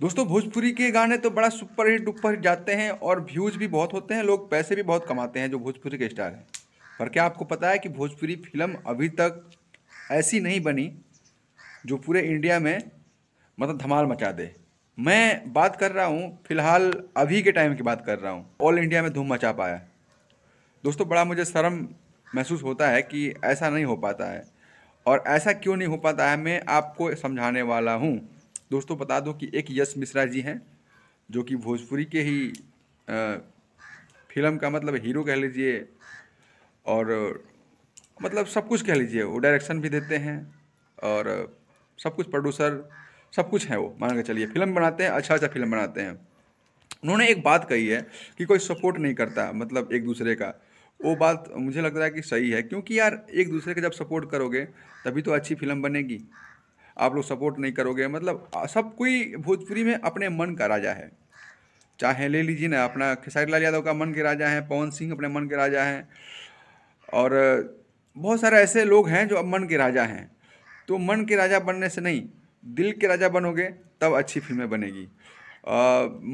दोस्तों, भोजपुरी के गाने तो बड़ा सुपर हिट, डुपर जाते हैं और व्यूज़ भी बहुत होते हैं, लोग पैसे भी बहुत कमाते हैं जो भोजपुरी के स्टार हैं। पर क्या आपको पता है कि भोजपुरी फ़िल्म अभी तक ऐसी नहीं बनी जो पूरे इंडिया में मतलब धमाल मचा दे। मैं बात कर रहा हूँ, फ़िलहाल अभी के टाइम की बात कर रहा हूँ। ऑल इंडिया में धूम मचा पाया। दोस्तों, बड़ा मुझे शर्म महसूस होता है कि ऐसा नहीं हो पाता है। और ऐसा क्यों नहीं हो पाता है, मैं आपको समझाने वाला हूँ। दोस्तों बता दो कि एक यश मिश्रा जी हैं जो कि भोजपुरी के ही आ, फ़िल्म का मतलब हीरो कह लीजिए और मतलब सब कुछ कह लीजिए वो डायरेक्शन भी देते हैं और सब कुछ प्रोड्यूसर सब कुछ है वो मान के चलिए फ़िल्म बनाते हैं अच्छा अच्छा फ़िल्म बनाते हैं। उन्होंने एक बात कही है कि कोई सपोर्ट नहीं करता मतलब एक दूसरे का। वो बात मुझे लग रहा है कि सही है क्योंकि यार एक दूसरे का जब सपोर्ट करोगे तभी तो अच्छी फ़िल्म बनेगी। आप लोग सपोर्ट नहीं करोगे मतलब सब कोई भोजपुरी में अपने मन का राजा है। चाहे ले लीजिए ना, अपना खेसारी लाल यादव का मन के राजा हैं, पवन सिंह अपने मन के राजा हैं, और बहुत सारे ऐसे लोग हैं जो अब मन के राजा हैं। तो मन के राजा बनने से नहीं, दिल के राजा बनोगे, तब अच्छी फ़िल्में बनेगी।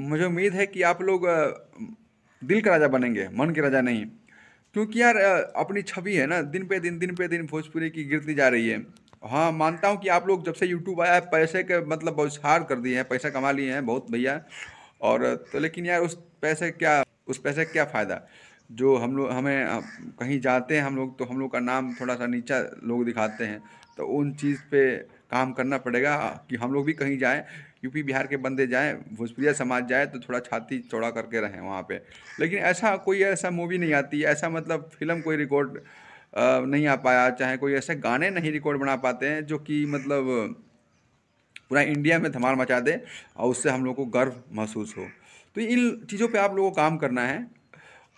मुझे उम्मीद है कि आप लोग दिल का राजा बनेंगे, मन के राजा नहीं। क्योंकि यार अपनी छवि है ना, दिन पे दिन दिन पे दिन भोजपुरी की गिरती जा रही है। हाँ मानता हूँ कि आप लोग जब से यूट्यूब आया है, पैसे के मतलब बहुत कर दिए हैं, पैसा कमा लिए हैं बहुत भैया। और तो लेकिन यार उस पैसे क्या, उस पैसे क्या फ़ायदा? जो हम लोग, हमें कहीं जाते हैं हम लोग तो हम लोग का नाम थोड़ा सा नीचा लोग दिखाते हैं। तो उन चीज़ पे काम करना पड़ेगा कि हम लोग भी कहीं जाएँ, यूपी, बिहार के बंदे जाएँ, भोजपुरिया समाज जाए तो थोड़ा छाती चौड़ा करके रहें वहाँ पे। लेकिन ऐसा कोई ऐसा मूवी नहीं आती, ऐसा मतलब फ़िल्म कोई रिकॉर्ड नहीं आ पाया, चाहे कोई ऐसे गाने नहीं रिकॉर्ड बना पाते हैं, जो कि मतलब पूरा इंडिया में धमाल मचा दे और उससे हम लोग को गर्व महसूस हो। तो इन चीज़ों पे आप लोगों को काम करना है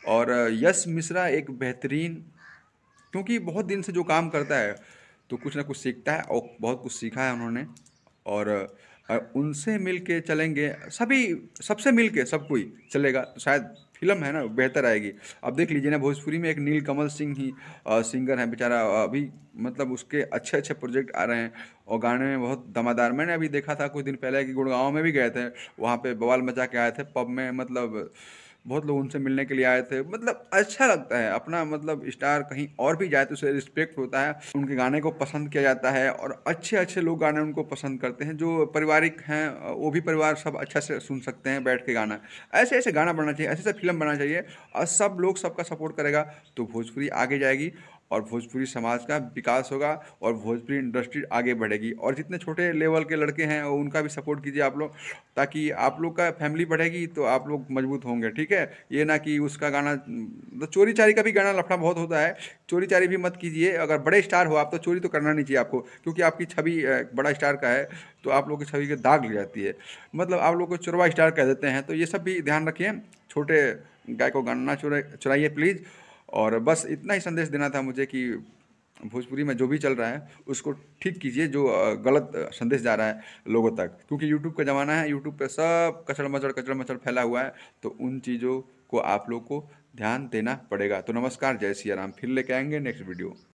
और यश मिश्रा एक बेहतरीन, क्योंकि बहुत दिन से जो काम करता है तो कुछ ना कुछ सीखता है और बहुत कुछ सीखा है उन्होंने और उनसे मिल के चलेंगे सभी सबसे मिल के सब कोई चलेगा शायद फ़िल्म है ना बेहतर आएगी। अब देख लीजिए ना भोजपुरी में एक नील कमल सिंह ही आ, सिंगर हैं बेचारा अभी मतलब उसके अच्छे अच्छे प्रोजेक्ट आ रहे हैं और गाने में बहुत दमादार। मैंने अभी देखा था कुछ दिन पहले कि गुड़गांव में भी गए थे वहाँ पे बवाल मचा के आए थे पब में मतलब बहुत लोग उनसे मिलने के लिए आए थे। मतलब अच्छा लगता है। अपना मतलब स्टार कहीं और भी जाए तो उसे रिस्पेक्ट होता है। उनके गाने को पसंद किया जाता है और अच्छे अच्छे लोग गाने उनको पसंद करते हैं। जो पारिवारिक हैं, वो भी परिवार सब अच्छा से सुन सकते हैं बैठ के गाना। ऐसे ऐसे गाना बनना चाहिए ऐसे ऐसे फ़िल्म बनना चाहिए और सब लोग सबका सपोर्ट करेगा तो भोजपुरी आगे जाएगी। और भोजपुरी समाज का विकास होगा और भोजपुरी इंडस्ट्री आगे बढ़ेगी। और जितने छोटे लेवल के लड़के हैं, उनका भी सपोर्ट कीजिए आप लोग, ताकि आप लोग का फैमिली बढ़ेगी तो आप लोग मज़बूत होंगे, ठीक है? ये ना कि उसका गाना तो चोरी चारी का भी गाना लफड़ा बहुत होता है। चोरी चारी भी मत कीजिए, अगर बड़े स्टार हो आप तो चोरी तो करना नहीं चाहिए आपको, क्योंकि आपकी छवि बड़ा स्टार का है तो आप लोग की छवि के दाग लग जाती है। मतलब आप लोग को चुरवा स्टार कह देते हैं तो ये सब भी ध्यान रखिए। छोटे गाय को गाना चुरा चुराइए प्लीज़। और बस इतना ही संदेश देना था मुझे कि भोजपुरी में जो भी चल रहा है, उसको ठीक कीजिए जो गलत संदेश जा रहा है लोगों तक। क्योंकि यूट्यूब का ज़माना है यूट्यूब पे सब कचड़ मचड़ कचड़ मचड़ फैला हुआ है तो उन चीज़ों को आप लोग को ध्यान देना पड़ेगा। तो नमस्कार, जय सिया राम। फिर लेके आएँगे नेक्स्ट वीडियो